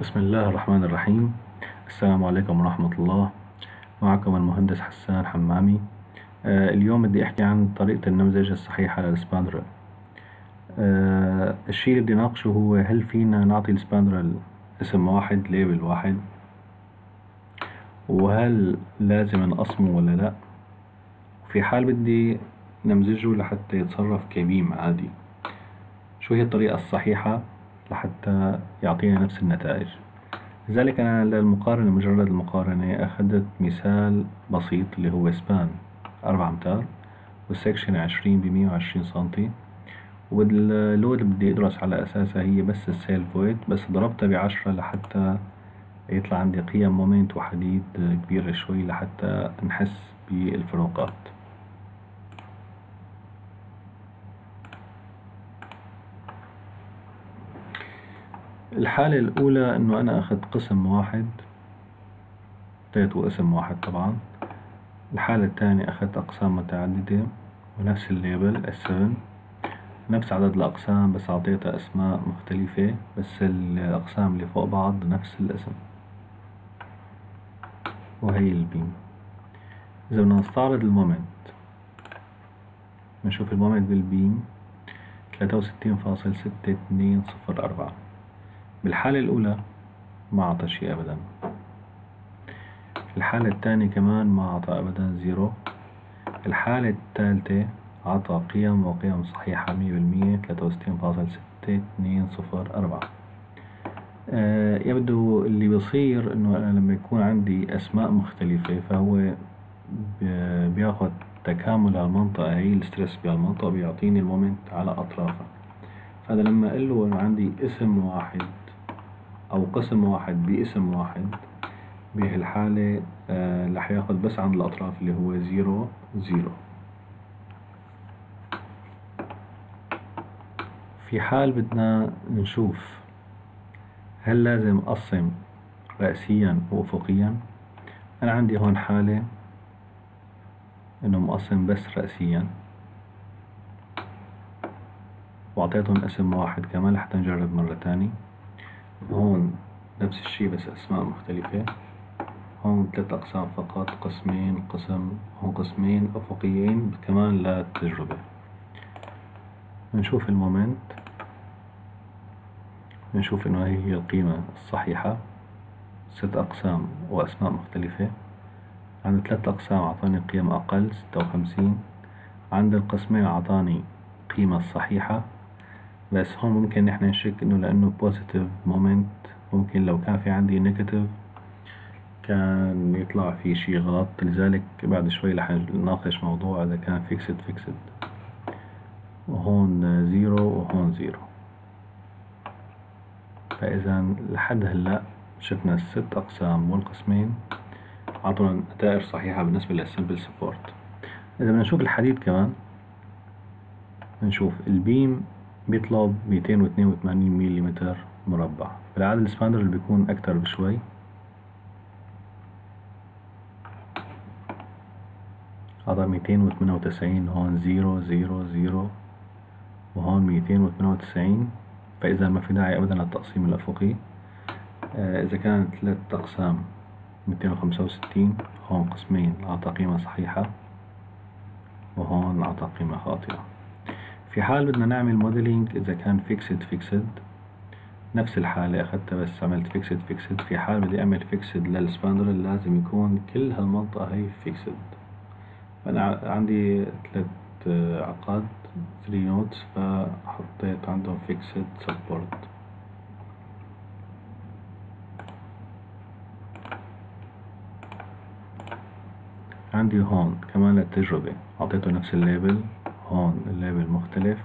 بسم الله الرحمن الرحيم السلام عليكم ورحمة الله معكم المهندس حسان حمامي آه اليوم بدي أحكي عن طريقة النمذجة الصحيحة لل spandrel. آه الشيء اللي بدي ناقشه هو هل فينا نعطي ال spandrel اسم واحد label واحد؟ وهل لازم نقسمه ولا لا؟ في حال بدي نمذجه لحتى يتصرف ك beam عادي. شو هي الطريقة الصحيحة؟ لحتى يعطينا نفس النتائج. لذلك أنا للمقارنة مجرد المقارنة أخذت مثال بسيط اللي هو span أربعة أمتار وال section عشرين بمية وعشرين سنتي. وال load اللي بدي أدرس على أساسها هي بس ال self weight بس ضربتها بعشرة لحتى يطلع عندي قيم moment وحديد كبيرة شوي لحتى نحس بالفروقات. الحالة الأولى إنه أنا أخذت قسم واحد تيت اسم واحد طبعا. الحالة الثانية أخذت أقسام متعددة ونفس ال label ال span نفس عدد الأقسام بس أعطيتها أسماء مختلفة بس الأقسام اللي فوق بعض نفس الاسم. وهي ال beam إذا بدنا نستعرض ال moment. نشوف ال moment بال beam 63.6204 بالحالة الأولى ما أعطى شي أبدا. الحالة الثانية كمان ما أعطى أبدا زيرو. الحالة الثالثة أعطى قيم وقيم صحيحة مية بالمية ثلاثة وستين فاصل ستة اثنين صفر أربعة. آه يبدو اللي بيصير إنه أنا لما يكون عندي أسماء مختلفة فهو بياخد تكامل المنطقة هي ال stress بهالمنطقة بيعطيني ال moment على أطرافها فهذا لما أقول له إنه عندي اسم واحد أو قسم واحد باسم واحد. بهالحالة آه رح ياخد بس عند الأطراف اللي هو زيرو زيرو. في حال بدنا نشوف هل لازم أقسم رأسيا وأفقيا؟ أنا عندي هون حالة إنه مقسم بس رأسيا. وأعطيتهم اسم واحد كمان لحتى نجرب مرة تاني. هون نفس الشي بس أسماء مختلفة. هون ثلاث أقسام فقط قسمين قسم هون قسمين أفقيين كمان للتجربة بنشوف المومنت. بنشوف إنه هي هي القيمة الصحيحة. ست أقسام وأسماء مختلفة. عند ثلاث أقسام أعطاني قيم أقل ستة وخمسين. عند القسمين أعطاني قيمة الصحيحة بس هون ممكن نحن نشك إنه لأنه positive moment ممكن لو كان في عندي negative كان يطلع في شي غلط. لذلك بعد شوي رح نناقش موضوع إذا كان fixed fixed وهون زيرو وهون زيرو فإذا لحد هلأ شفنا الست أقسام والقسمين عطونا نتائج صحيحة بالنسبة لل simple support إذا بدنا نشوف الحديد كمان نشوف ال beam بيطلب 282 ملم مربع. بالعادة ال spandrel بيكون أكتر بشوي. هذا 298 هون زيرو زيرو زيرو وهون 298 فإذا ما في داعي أبدا للتقسيم الأفقي آه، إذا كانت ثلاث أقسام 265 هون قسمين أعطى قيمة صحيحة وهون أعطى قيمة خاطئة. في حال بدنا نعمل modeling إذا كان fixed fixed نفس الحالة أخذتها بس عملت fixed fixed في حال بدي أعمل fixed لل spandrel لازم يكون كل هالمنطقة هي fixed فأنا عندي ثلاث عقاد 3 nodes فحطيت عندهم fixed support عندي هون كمان للتجربة. أعطيته نفس ال label. هون ال label مختلف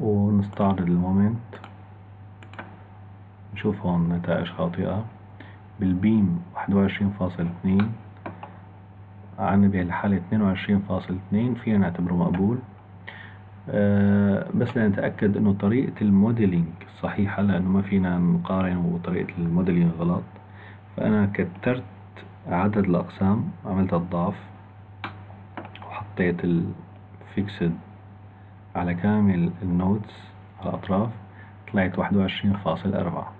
ونستعرض ال moment. نشوف هون نتائج خاطئة. بال beam واحد وعشرين فاصل اثنين. عنا بهالحالة اثنين وعشرين فاصل اثنين. فينا نعتبره مقبول. أه بس لنتأكد إنه طريقة ال modeling صحيحة لأنه ما فينا نقارن وطريقة ال modeling غلط. فأنا كترت عدد الأقسام عملت الضعف وحطيت fixed على كامل ال nodes على الأطراف طلعت واحد وعشرين فاصل أربعة.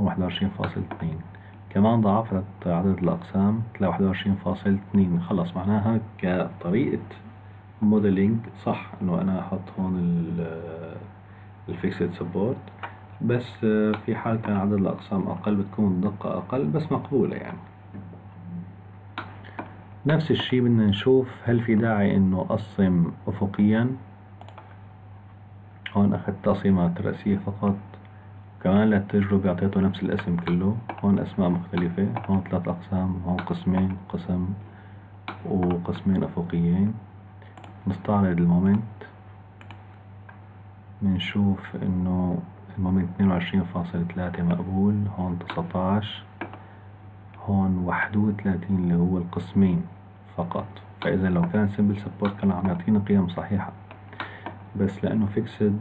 هون واحد وعشرين فاصل اثنين. كمان ضاعفت عدد الأقسام تلاقي واحد وعشرين فاصل اثنين. خلص معناها كطريقة modeling صح إنه أنا أحط هون ال fixed support بس في حال كان عدد الأقسام أقل بتكون دقة أقل بس مقبولة يعني. نفس الشي بدنا نشوف هل في داعي إنه أقسم افقيا؟ هون أخذت تقسيمات رأسية فقط. كمان للتجربة اعطيته نفس الاسم كله. هون أسماء مختلفة. هون ثلاث أقسام. هون قسمين قسم وقسمين أفقيين. نستعرض المومنت. بنشوف إنه المومنت اثنين وعشرين فاصل ثلاثة مقبول. هون تسعتاش. هون واحد وثلاثين اللي هو القسمين. فقط. فإذا لو كان simple support كان عم يعطينا قيم صحيحة. بس لأنه fixed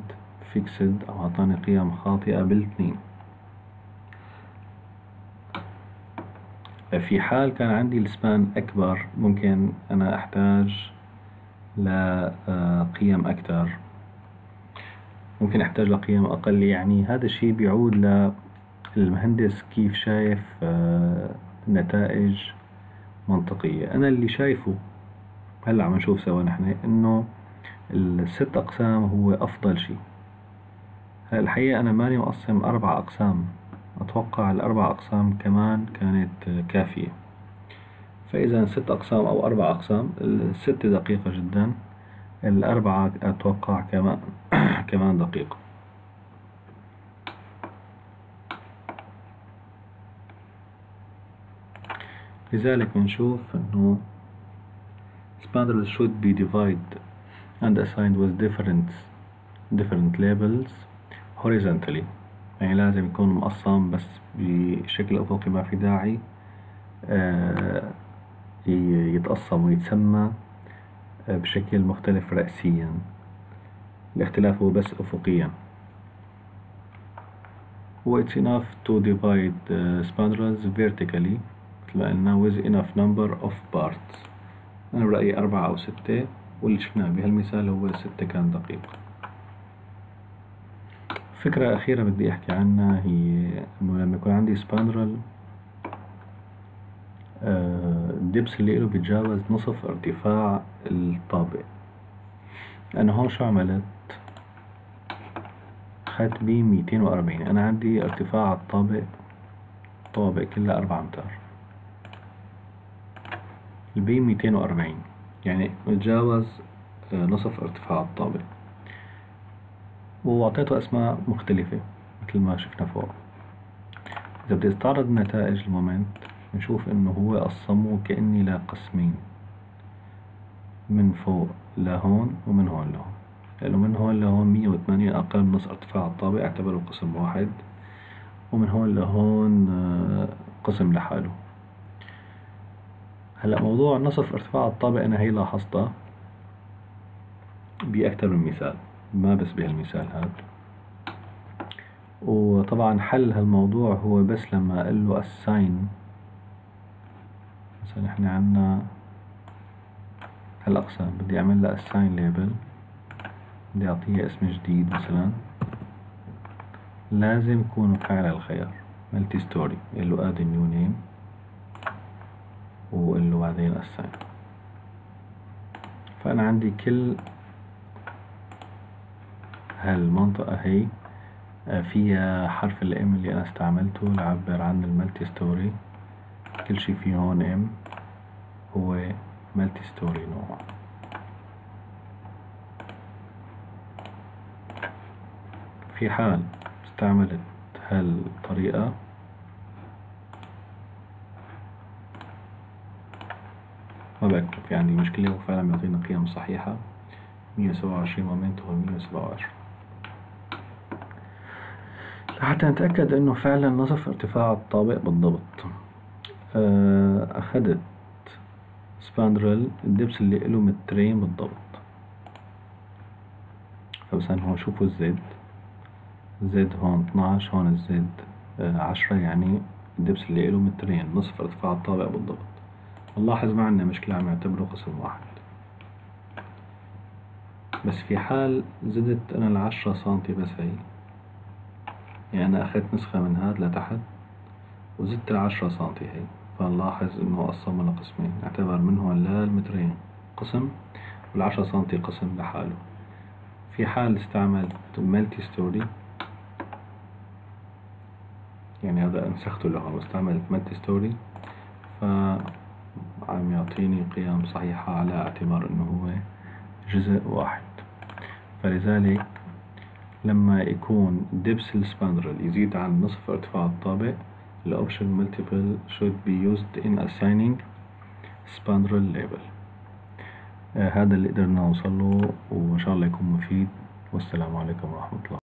fixed أعطاني قيم خاطئة بالاثنين. في حال كان عندي ال span أكبر ممكن أنا أحتاج لقيم أكثر ممكن أحتاج لقيم أقل. يعني هذا الشيء بيعود للمهندس كيف شايف آه، نتائج منطقية. أنا اللي شايفه هلأ عم نشوف سوا نحن إنه الست أقسام هو أفضل شيء. الحقيقة أنا ماني مقسم أربع أقسام. أتوقع الأربع أقسام كمان كانت كافية. فإذا ست أقسام أو أربع أقسام الست دقيقة جدا الأربعة أتوقع كمان كمان دقيقة. لذلك بنشوف انه spandrels should be divided and assigned with different different labels horizontally يعني لازم يكون مقسم بس بشكل أفقي ما في داعي آه، يتقسم ويتسمى آه، بشكل مختلف رأسيا الاختلاف هو بس أفقيا و it's enough to divide uh, spandrels vertically لأنه with enough number of parts. أنا برأيي أربعة أو ستة واللي شفناه بهالمثال هو ستة كان دقيق. فكرة أخيرة بدي أحكي عنها هي إنه لما يكون عندي سباندرل آه، الدبس اللي له بيتجاوز نصف ارتفاع الطابق. أنا هون شو عملت؟ أخذت B ميتين وأربعين. أنا عندي ارتفاع الطابق الطوابق كلها أربعة أمتار. ال B ميتين وأربعين. يعني متجاوز آه، نصف ارتفاع الطابق. وأعطيته أسماء مختلفة مثل ما شفنا فوق. إذا بدي أستعرض نتائج ال moment نشوف إنه هو قسمه كأني لقسمين من فوق لهون ومن هون لهون. لأنه من هون لهون مية وثمانين أقل من نصف ارتفاع الطابق أعتبره قسم واحد. ومن هون لهون آه، قسم لحاله. هلا موضوع نصف ارتفاع الطابق أنا هي لاحظتها بأكثر من مثال ما بس بهالمثال هذا. وطبعا حل هالموضوع هو بس لما أقول له assign. مثلا إحنا عنا هالأقسام بدي أعمل له assign label بدي أعطيه اسم جديد مثلا. لازم يكون فعل الخيار multi story له add a new وقول له بعدين assign فأنا عندي كل هالمنطقة هي آه، فيها حرف ال M اللي أنا استعملته لعبر عن ال multi story كل شي فيه هون M هو multi story نوع. في حال استعملت هالطريقة ما بكتب في عندي مشكلة وفعلا بيعطينا قيم صحيحة. مية وسبعة وعشرين moment هو مية وسبعة وعشرين. لحتى نتأكد إنه فعلا نصف ارتفاع الطابق بالضبط. آه، أخذت سباندرل الدبس اللي له مترين بالضبط. فمثلا هون شوفوا الزد. زد هون 12 هون الزد آه، عشرة يعني الدبس اللي له مترين نصف ارتفاع الطابق بالضبط. نلاحظ ما عندنا مشكلة عم يعتبره قسم واحد. بس في حال زدت أنا العشرة سنتي بس هي. يعني أنا أخذت نسخة من هاد لتحت وزدت العشرة سنتي هي. فنلاحظ إنه قسمها لقسمين. أعتبر منه للمترين قسم والعشرة سنتي قسم لحاله. في حال استعملت multi story يعني هذا أنسخته له واستعملت multi story فعم يعطيني قيم صحيحة على اعتبار إنه هو جزء واحد. فلذلك لما يكون دبس السباندرل يزيد عن نصف ارتفاع الطابق option multiple should be used in assigning spandrel label. آه هذا اللي قدرنا نوصله وإن شاء الله يكون مفيد. والسلام عليكم ورحمة الله.